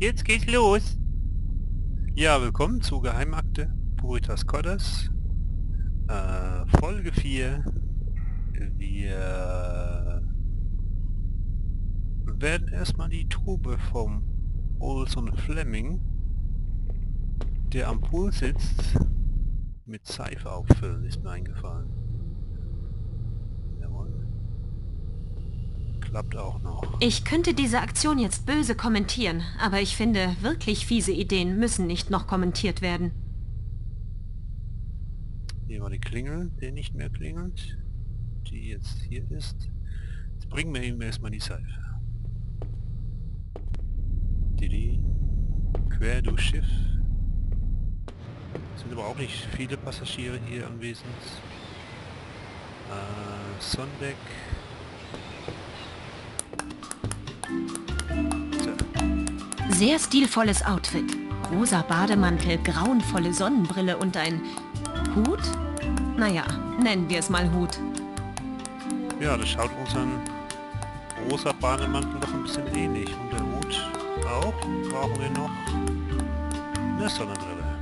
Jetzt geht's los. Ja, willkommen zu Geheimakte Puritas Coddas. Äh, Folge 4. Wir werden erstmal die Tube vom Olson Fleming, der am Pool sitzt, mit Seife auffüllen, ist mir eingefallen. Klappt auch noch. Ich könnte diese Aktion jetzt böse kommentieren, aber ich finde, wirklich fiese Ideen müssen nicht noch kommentiert werden. Hier war die Klingel, der nicht mehr klingelt, die jetzt hier ist. Jetzt bringen wir ihm erstmal die Seife. Didi. Quer durchs Schiff. Es sind aber auch nicht viele Passagiere hier anwesend. Äh, Sondeck. Sehr stilvolles Outfit. Rosa Bademantel, grauenvolle Sonnenbrille und ein Hut? Naja, nennen wir es mal Hut. Ja, das schaut unseren rosa Bademantel doch ein bisschen ähnlich. Und der Hut auch. Brauchen wir noch eine Sonnenbrille.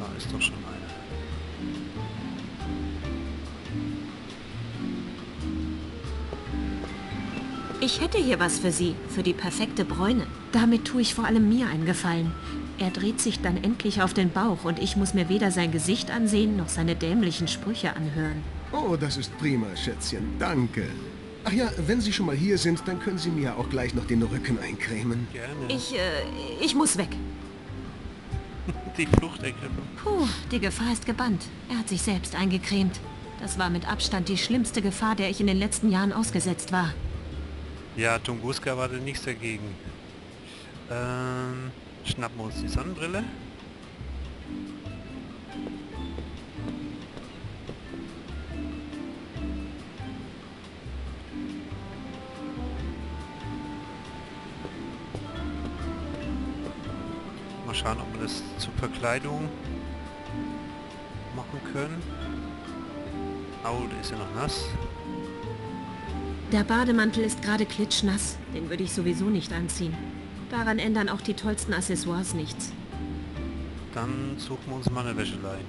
Da ist doch schon eine. Ich hätte hier was für Sie, für die perfekte Bräune. Damit tue ich vor allem mir einen Gefallen. Er dreht sich dann endlich auf den Bauch und ich muss mir weder sein Gesicht ansehen, noch seine dämlichen Sprüche anhören. Oh, das ist prima, Schätzchen. Danke. Ach ja, wenn Sie schon mal hier sind, dann können Sie mir auch gleich noch den Rücken eincremen. Gerne. Ich, äh, ich muss weg. Die Fluchtergrippe. Puh, die Gefahr ist gebannt. Er hat sich selbst eingecremt. Das war mit Abstand die schlimmste Gefahr, der ich in den letzten Jahren ausgesetzt war. Ja, Tunguska war da nichts dagegen. Ähm, schnappen wir uns die Sonnenbrille. Mal schauen, ob wir das zur Verkleidung machen können. Au, der ist ja noch nass. Der Bademantel ist gerade klitschnass. Den würde ich sowieso nicht anziehen. Daran ändern auch die tollsten Accessoires nichts. Dann suchen wir uns mal eine Wäscheleine.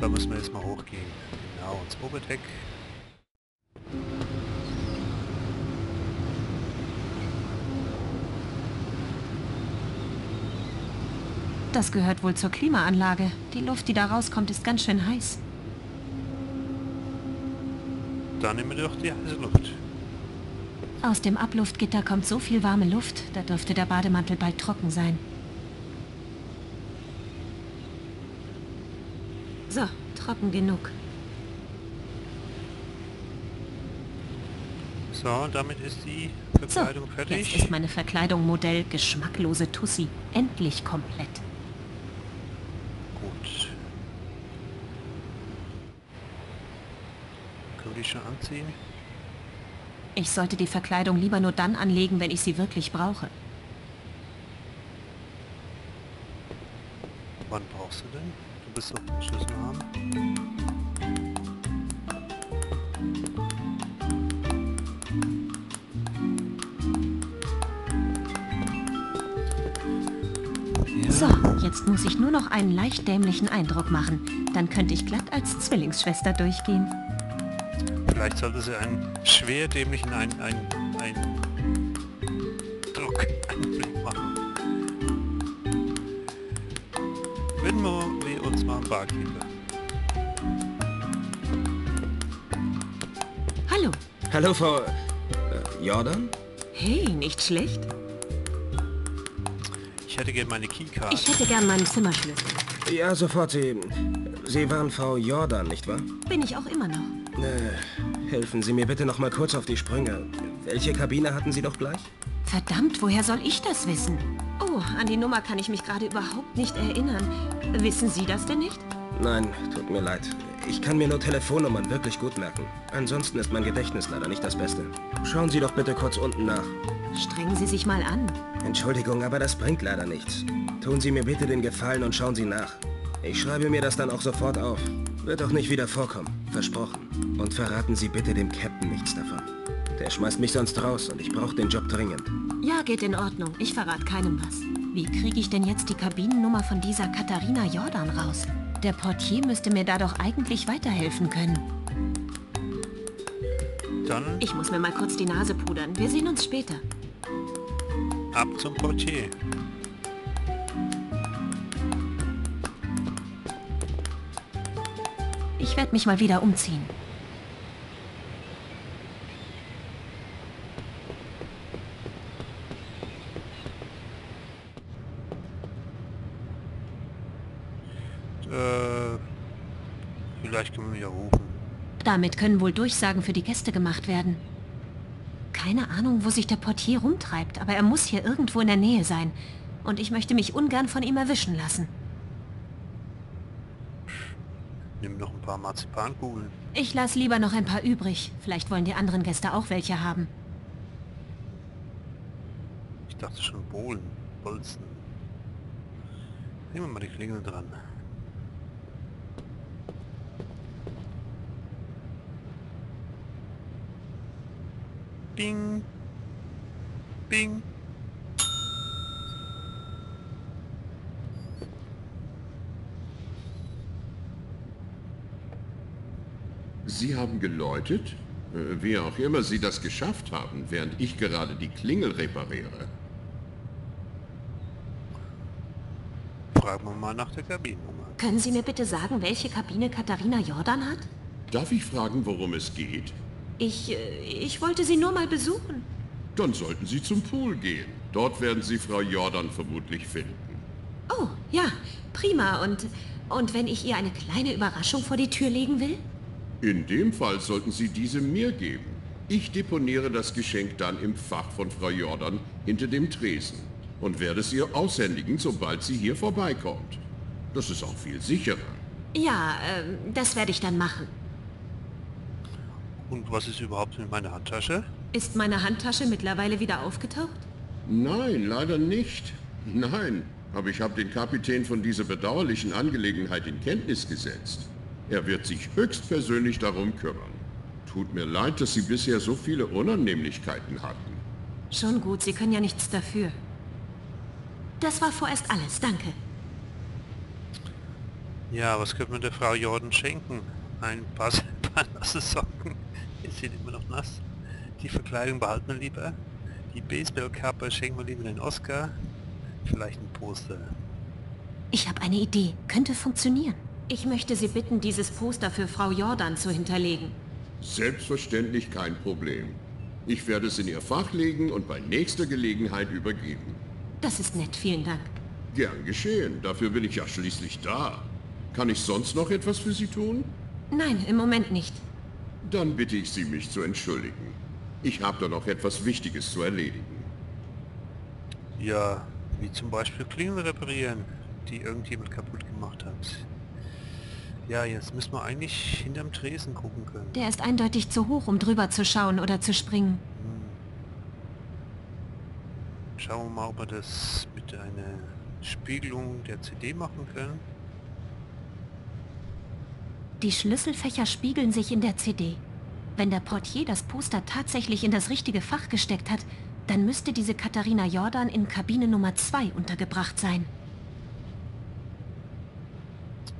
Da müssen wir jetzt mal hochgehen. Genau, ins Oberdeck. Das gehört wohl zur Klimaanlage. Die Luft, die da rauskommt, ist ganz schön heiß. Dann nehmen wir doch die heiße Luft. Aus dem Abluftgitter kommt so viel warme Luft, da dürfte der Bademantel bald trocken sein. So, trocken genug. So, damit ist die So, Verkleidung jetzt fertig. ist meine Verkleidung Modell geschmacklose Tussi endlich komplett. Gut. Können wir die schon anziehen? Ich sollte die Verkleidung lieber nur dann anlegen, wenn ich sie wirklich brauche. Wann brauchst du denn? Den Schlüssel haben. Ja. So, jetzt muss ich nur noch einen leicht dämlichen Eindruck machen. Dann könnte ich glatt als Zwillingsschwester durchgehen. Vielleicht sollte sie einen schwer dämlichen ein, ein, ein Druck Einblick machen. Widmen uns mal am Barkeeper. Hallo. Hallo, Frau äh, Jordan? Hey, nicht schlecht. Ich hätte gerne meine Keycard. Ich hätte gern meinen Zimmerschlüssel. Ja, sofort. Sie, Sie waren Frau Jordan, nicht wahr? Bin ich auch immer noch. Äh, helfen Sie mir bitte noch mal kurz auf die Sprünge. Welche Kabine hatten Sie doch gleich? Verdammt, woher soll ich das wissen? Oh, an die Nummer kann ich mich gerade überhaupt nicht erinnern. Wissen Sie das denn nicht? Nein, tut mir leid. Ich kann mir nur Telefonnummern wirklich gut merken. Ansonsten ist mein Gedächtnis leider nicht das Beste. Schauen Sie doch bitte kurz unten nach. Strengen Sie sich mal an. Entschuldigung, aber das bringt leider nichts. Tun Sie mir bitte den Gefallen und schauen Sie nach. Ich schreibe mir das dann auch sofort auf. Wird auch nicht wieder vorkommen. Versprochen. Und verraten Sie bitte dem Captain nichts davon. Der schmeißt mich sonst raus und ich brauche den Job dringend. Ja, geht in Ordnung. Ich verrate keinem was. Wie kriege ich denn jetzt die Kabinennummer von dieser Katharina Jordan raus? Der Portier müsste mir da doch eigentlich weiterhelfen können. Dann Ich muss mir mal kurz die Nase pudern. Wir sehen uns später. ab zum Portier. Ich werde mich mal wieder umziehen. Äh, vielleicht können wir ja rufen. Damit können wohl Durchsagen für die Gäste gemacht werden. Keine Ahnung, wo sich der Portier rumtreibt, aber er muss hier irgendwo in der Nähe sein. Und ich möchte mich ungern von ihm erwischen lassen. Nimm noch ein paar Marzipankugeln. Ich lasse lieber noch ein paar übrig. Vielleicht wollen die anderen Gäste auch welche haben. Ich dachte schon Bohlen, Bolzen. Nehmen wir mal die Klingel dran. Bing. Bing. Sie haben geläutet? Äh, Wie auch immer Sie das geschafft haben, während ich gerade die Klingel repariere. Fragen wir mal nach der Kabinennummer. Können Sie mir bitte sagen, welche Kabine Katharina Jordan hat? Darf ich fragen, worum es geht? Ich, äh, ich wollte sie nur mal besuchen. Dann sollten Sie zum Pool gehen. Dort werden Sie Frau Jordan vermutlich finden. Oh, ja, prima. Und, und wenn ich ihr eine kleine Überraschung vor die Tür legen will? In dem Fall sollten Sie diese mir geben. Ich deponiere das Geschenk dann im Fach von Frau Jordan hinter dem Tresen und werde es ihr aushändigen, sobald sie hier vorbeikommt. Das ist auch viel sicherer. Ja, ähm, das werde ich dann machen. Und was ist überhaupt mit meiner Handtasche? Ist meine Handtasche mittlerweile wieder aufgetaucht? Nein, leider nicht. Nein, aber ich habe den Kapitän von dieser bedauerlichen Angelegenheit in Kenntnis gesetzt. Er wird sich höchstpersönlich darum kümmern. Tut mir leid, dass Sie bisher so viele Unannehmlichkeiten hatten. Schon gut, Sie können ja nichts dafür. Das war vorerst alles, danke. Ja, was könnte man der Frau Jordan schenken? Ein paar, paar nasse Socken. Sind immer noch nass. Die Verkleidung behalten wir lieber. Die Baseballkappe schenken wir lieber den Oscar. Vielleicht ein Poster. Ich habe eine Idee. Könnte funktionieren. Ich möchte Sie bitten, dieses Poster für Frau Jordan zu hinterlegen. Selbstverständlich kein Problem. Ich werde es in Ihr Fach legen und bei nächster Gelegenheit übergeben. Das ist nett, vielen Dank. Gern geschehen, dafür bin ich ja schließlich da. Kann ich sonst noch etwas für Sie tun? Nein, im Moment nicht. Dann bitte ich Sie, mich zu entschuldigen. Ich habe da noch etwas Wichtiges zu erledigen. Ja, wie zum Beispiel Klingeln reparieren, die irgendjemand kaputt gemacht hat. Ja, jetzt müssen wir eigentlich hinterm Tresen gucken können. Der ist eindeutig zu hoch, um drüber zu schauen oder zu springen. Schauen wir mal, ob wir das mit einer Spiegelung der CD machen können. Die Schlüsselfächer spiegeln sich in der CD. Wenn der Portier das Poster tatsächlich in das richtige Fach gesteckt hat, dann müsste diese Katharina Jordan in Kabine Nummer 2 untergebracht sein.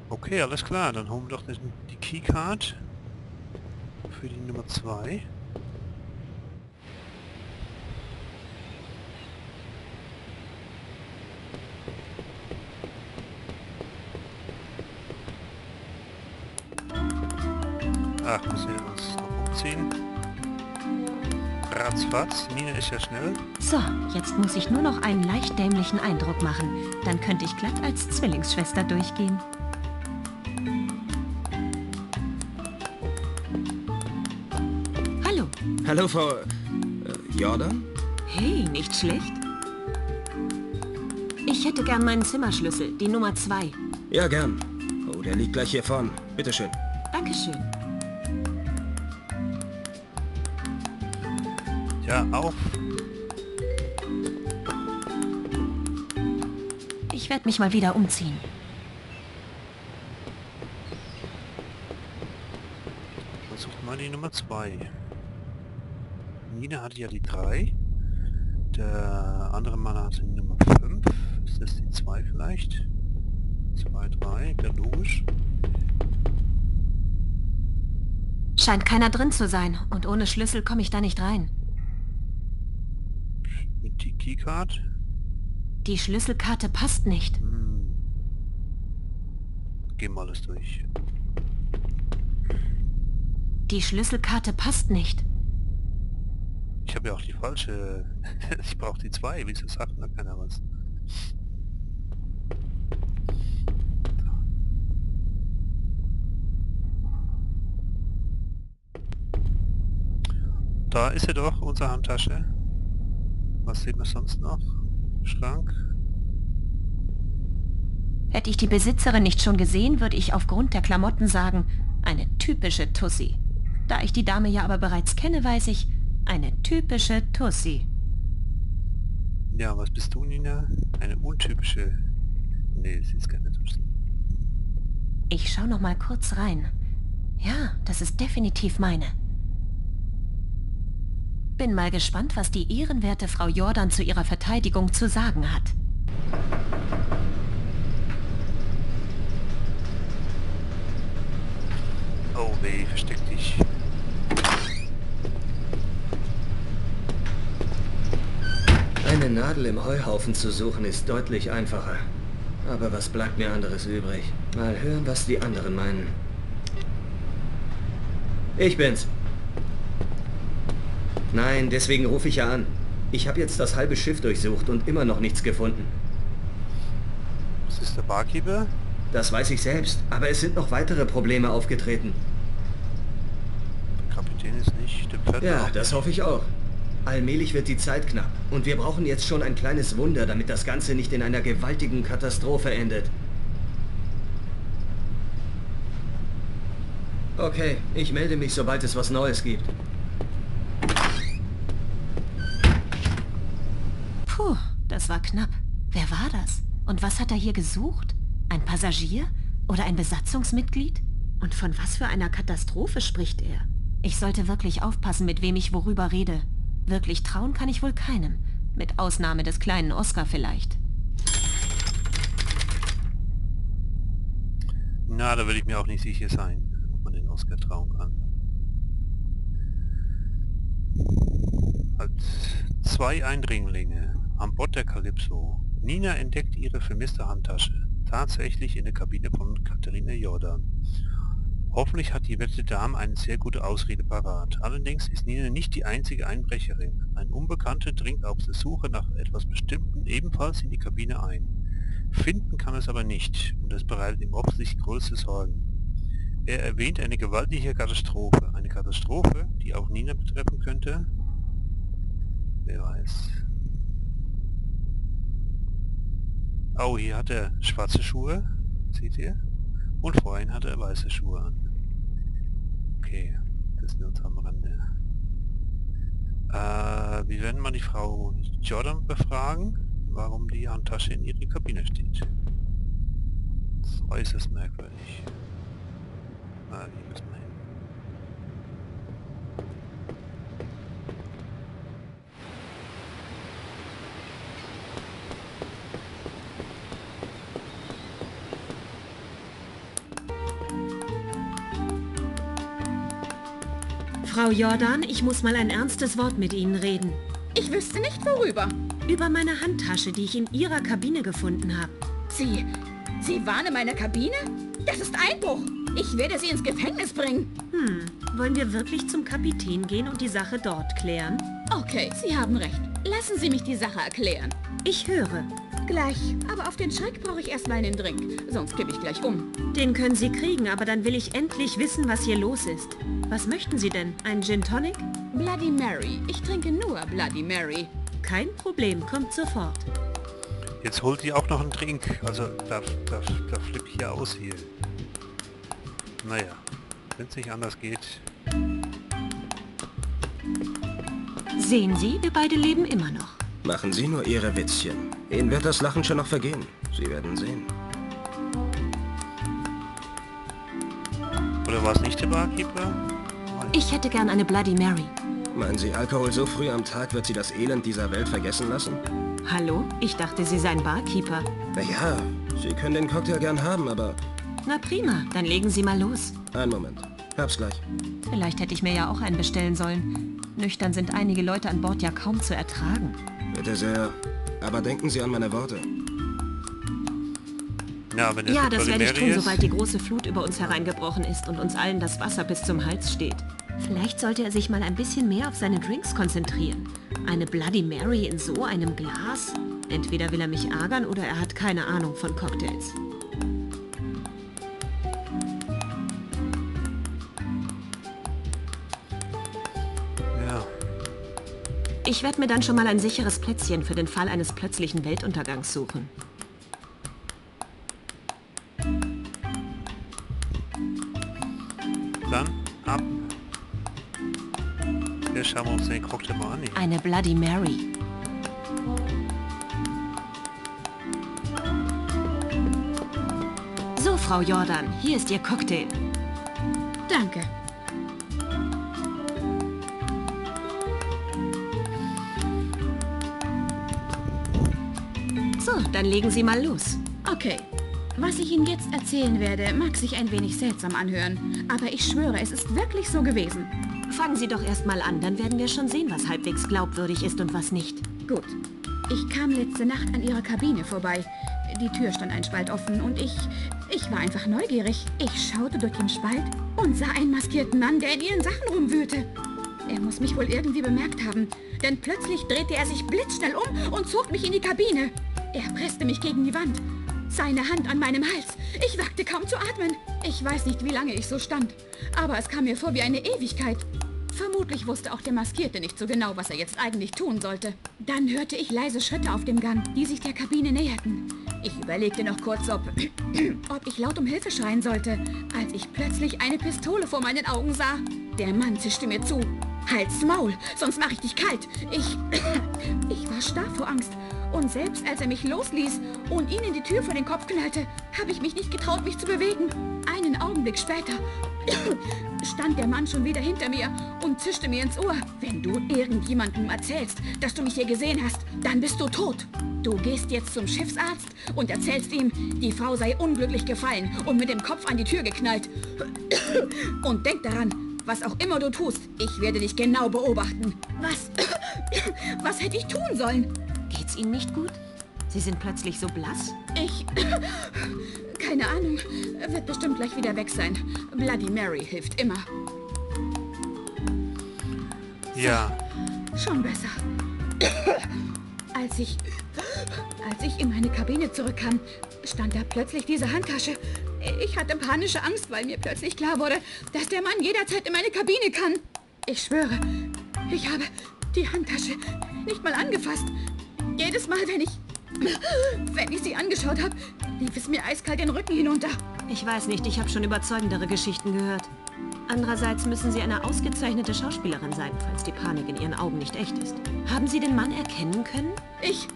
Okay, alles klar, dann holen wir doch die Keycard für die Nummer 2. Ach, müssen wir uns noch umziehen. Ratzfatz, Nina ist ja schnell. So, jetzt muss ich nur noch einen leicht dämlichen Eindruck machen. Dann könnte ich glatt als Zwillingsschwester durchgehen. Hallo. Hallo, Frau... Äh, Jordan? Hey, nicht schlecht. Ich hätte gern meinen Zimmerschlüssel, die Nummer 2. Ja, gern. Oh, Der liegt gleich hier vorn. Bitteschön. Dankeschön. Ja, auf. Ich werde mich mal wieder umziehen. Versucht mal die Nummer 2. Nina hatte ja die 3. Der andere Mann hatte die Nummer 5. Ist das die 2 vielleicht? 2, 3, der logisch. Scheint keiner drin zu sein und ohne Schlüssel komme ich da nicht rein. Die Keycard. Die Schlüsselkarte passt nicht. Hm. Gehen wir alles durch. Die Schlüsselkarte passt nicht. Ich habe ja auch die falsche. ich brauche die 2. Wieso sagt da keiner was? Da ist sie doch, unsere Handtasche. Was sieht man sonst noch? Schrank. Hätte ich die Besitzerin nicht schon gesehen, würde ich aufgrund der Klamotten sagen, eine typische Tussi. Da ich die Dame ja aber bereits kenne, weiß ich, eine typische Tussi. Ja, was bist du, Nina? Eine untypische... Nee, sie ist keine Tussi. Ich schau noch mal kurz rein. Ja, das ist definitiv meine. Bin mal gespannt, was die ehrenwerte Frau Jordan zu ihrer Verteidigung zu sagen hat. Oh weh, versteck dich. Eine Nadel im Heuhaufen zu suchen ist deutlich einfacher. Aber was bleibt mir anderes übrig? Mal hören, was die anderen meinen. Ich bin's. Nein, deswegen rufe ich ja an. Ich habe jetzt das halbe Schiff durchsucht und immer noch nichts gefunden. Was ist der Barkeeper? Das weiß ich selbst, aber es sind noch weitere Probleme aufgetreten. Der Kapitän ist nicht, der Pferd Ja, das hoffe ich auch. Allmählich wird die Zeit knapp und wir brauchen jetzt schon ein kleines Wunder, damit das Ganze nicht in einer gewaltigen Katastrophe endet. Okay, ich melde mich, sobald es was Neues gibt. Puh, war knapp. Wer war das? Und was hat er hier gesucht? Ein Passagier? Oder ein Besatzungsmitglied? Und von was für einer Katastrophe spricht er? Ich sollte wirklich aufpassen, mit wem ich worüber rede. Wirklich trauen kann ich wohl keinem. Mit Ausnahme des kleinen Oscar vielleicht. Na, da will ich mir auch nicht sicher sein, ob man den Oscar trauen kann. Halt zwei Eindringlinge an Bord der Calypso. Nina entdeckt ihre vermisste Handtasche. Tatsächlich in der Kabine von Katharina Jordan. Hoffentlich hat die wette Dame eine sehr gute Ausrede parat. Allerdings ist Nina nicht die einzige Einbrecherin. Ein Unbekannter dringt auf der Suche nach etwas Bestimmten ebenfalls in die Kabine ein. Finden kann es aber nicht und das bereitet ihm offensichtlich größte Sorgen. Er erwähnt eine gewaltige Katastrophe. Eine Katastrophe, die auch Nina betreffen könnte? Wer weiß. Oh, hier hat er schwarze Schuhe. Seht ihr? Und vorhin hatte er weiße Schuhe an. Okay, das nur am Rande. Äh, wir werden mal die Frau Jordan befragen, warum die Handtasche in ihrer Kabine steht. Das ist äußerst merkwürdig. Ah, Frau Jordan, ich muss mal ein ernstes Wort mit Ihnen reden. Ich wüsste nicht worüber. Über meine Handtasche, die ich in Ihrer Kabine gefunden habe. Sie, Sie waren in meiner Kabine? Das ist Einbruch. Ich werde Sie ins Gefängnis bringen. Hm, wollen wir wirklich zum Kapitän gehen und die Sache dort klären? Okay, Sie haben recht. Lassen Sie mich die Sache erklären. Ich höre. Gleich. Aber auf den Schreck brauche ich erstmal einen Drink. Sonst kippe ich gleich um. Den können Sie kriegen, aber dann will ich endlich wissen, was hier los ist. Was möchten Sie denn? Ein Gin Tonic? Bloody Mary. Ich trinke nur Bloody Mary. Kein Problem, kommt sofort. Jetzt holt ihr auch noch einen Drink. Also, da, da, da flipp ich ja aus hier. Naja, wenn es nicht anders geht. Sehen Sie, wir beide leben immer noch. Machen Sie nur Ihre Witzchen. Ihnen wird das Lachen schon noch vergehen. Sie werden sehen. Oder war es nicht der Barkeeper? Ich hätte gern eine Bloody Mary. Meinen Sie, Alkohol so früh am Tag wird Sie das Elend dieser Welt vergessen lassen? Hallo? Ich dachte, Sie seien Barkeeper. Naja, Sie können den Cocktail gern haben, aber... Na prima, dann legen Sie mal los. Einen Moment. Hab's gleich. Vielleicht hätte ich mir ja auch einen bestellen sollen. Nüchtern sind einige Leute an Bord ja kaum zu ertragen. Bitte sehr. Aber denken Sie an meine Worte. Ja, wenn Ja, das werde ich tun, ist. sobald die große Flut über uns hereingebrochen ist und uns allen das Wasser bis zum Hals steht. Vielleicht sollte er sich mal ein bisschen mehr auf seine Drinks konzentrieren. Eine Bloody Mary in so einem Glas? Entweder will er mich ärgern oder er hat keine Ahnung von Cocktails. Ich werde mir dann schon mal ein sicheres Plätzchen für den Fall eines plötzlichen Weltuntergangs suchen. Dann ab. Hier schauen wir uns den Cocktail mal an. hier. Eine Bloody Mary. So, Frau Jordan, hier ist Ihr Cocktail. Danke. Dann legen Sie mal los. Okay. Was ich Ihnen jetzt erzählen werde, mag sich ein wenig seltsam anhören. Aber ich schwöre, es ist wirklich so gewesen. Fangen Sie doch erst mal an, dann werden wir schon sehen, was halbwegs glaubwürdig ist und was nicht. Gut. Ich kam letzte Nacht an Ihrer Kabine vorbei. Die Tür stand ein Spalt offen und ich... Ich war einfach neugierig. Ich schaute durch den Spalt und sah einen maskierten Mann, der in Ihren Sachen rumwühlte. Er muss mich wohl irgendwie bemerkt haben, denn plötzlich drehte er sich blitzschnell um und zog mich in die Kabine. Er presste mich gegen die Wand. Seine Hand an meinem Hals. Ich wagte kaum zu atmen. Ich weiß nicht, wie lange ich so stand, aber es kam mir vor wie eine Ewigkeit. Vermutlich wusste auch der Maskierte nicht so genau, was er jetzt eigentlich tun sollte. Dann hörte ich leise Schritte auf dem Gang, die sich der Kabine näherten. Ich überlegte noch kurz, ob, ob ich laut um Hilfe schreien sollte, als ich plötzlich eine Pistole vor meinen Augen sah. Der Mann zischte mir zu. Halt's Maul, sonst mache ich dich kalt. Ich, ich war starr vor Angst. Und selbst als er mich losließ und ihn in die Tür vor den Kopf knallte, habe ich mich nicht getraut, mich zu bewegen. Einen Augenblick später stand der Mann schon wieder hinter mir und zischte mir ins Ohr. Wenn du irgendjemandem erzählst, dass du mich hier gesehen hast, dann bist du tot. Du gehst jetzt zum Schiffsarzt und erzählst ihm, die Frau sei unglücklich gefallen und mit dem Kopf an die Tür geknallt. Und denk daran, was auch immer du tust, ich werde dich genau beobachten. Was, was hätte ich tun sollen? Ihnen nicht gut? Sie sind plötzlich so blass. Ich... Keine Ahnung. Wird bestimmt gleich wieder weg sein. Bloody Mary hilft immer. Ja, Schon besser. Als ich... Als ich in meine Kabine zurückkam, stand da plötzlich diese Handtasche. Ich hatte panische Angst, weil mir plötzlich klar wurde, dass der Mann jederzeit in meine Kabine kann. Ich schwöre, ich habe die Handtasche nicht mal angefasst. Jedes Mal, wenn ich... Wenn ich sie angeschaut habe, lief es mir eiskalt den Rücken hinunter. Ich weiß nicht, ich habe schon überzeugendere Geschichten gehört. Andererseits müssen Sie eine ausgezeichnete Schauspielerin sein, falls die Panik in Ihren Augen nicht echt ist. Haben Sie den Mann erkennen können? Ich...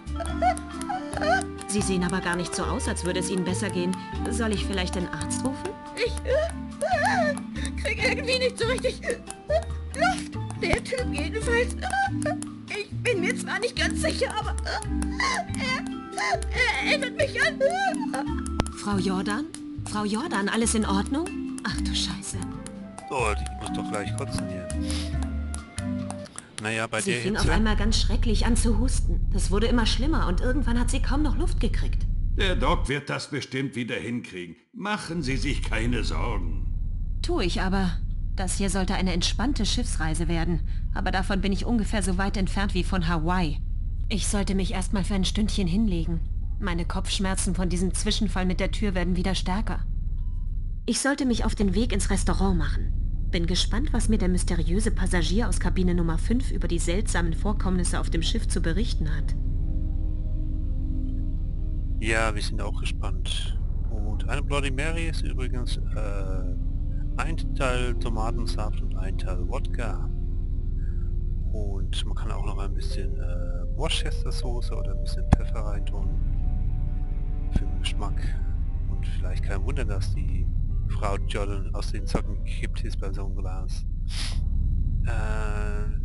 Sie sehen aber gar nicht so aus, als würde es Ihnen besser gehen. Soll ich vielleicht den Arzt rufen? Ich krieg irgendwie nicht so richtig Luft. Der Typ jedenfalls. Ich bin mir zwar nicht ganz sicher, aber er, er erinnert mich an. Frau Jordan? Frau Jordan, alles in Ordnung? Ach du Scheiße. oh, die muss doch gleich kotzen hier. Naja, bei Sie der fing auf Hitze... einmal ganz schrecklich an zu husten. Das wurde immer schlimmer und irgendwann hat sie kaum noch Luft gekriegt. Der Doc wird das bestimmt wieder hinkriegen. Machen Sie sich keine Sorgen. Tue ich aber. Das hier sollte eine entspannte Schiffsreise werden. Aber davon bin ich ungefähr so weit entfernt wie von Hawaii. Ich sollte mich erstmal für ein Stündchen hinlegen. Meine Kopfschmerzen von diesem Zwischenfall mit der Tür werden wieder stärker. Ich sollte mich auf den Weg ins Restaurant machen. Bin gespannt, was mir der mysteriöse Passagier aus Kabine Nummer 5 über die seltsamen Vorkommnisse auf dem Schiff zu berichten hat. Ja, wir sind auch gespannt. Und eine Bloody Mary ist übrigens äh, ein Teil Tomatensaft und ein Teil Wodka. Und man kann auch noch ein bisschen äh, Worcestersoße oder ein bisschen Pfeffer reintun. Für den Geschmack. Und vielleicht kein Wunder, dass die Frau Jordan aus den Socken gekippt ist bei so einem Glas. Äh,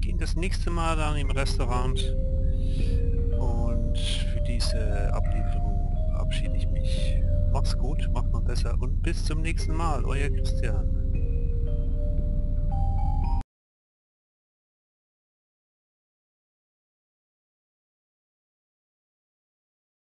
gehen das nächste Mal dann im Restaurant. Und für diese Ablieferung verabschiede ich mich. Macht's gut, macht mal besser und bis zum nächsten Mal. Euer Christian.